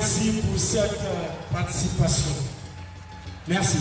Merci pour cette participation. Merci.